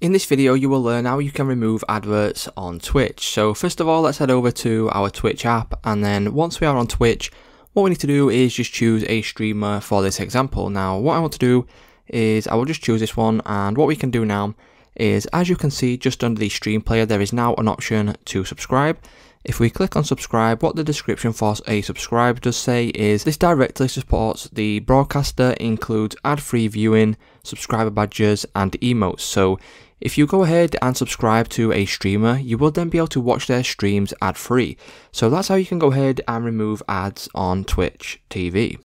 In this video you will learn how you can remove adverts on Twitch. So first of all let's head over to our Twitch app and then once we are on Twitch what we need to do is just choose a streamer for this example. Now what I want to do is I will just choose this one and what we can do now is as you can see just under the stream player there is now an option to subscribe. If we click on subscribe, what the description for a subscribe does say is this directly supports the broadcaster, includes ad-free viewing, subscriber badges and emotes. So if you go ahead and subscribe to a streamer, you will then be able to watch their streams ad free. So that's how you can go ahead and remove ads on Twitch TV.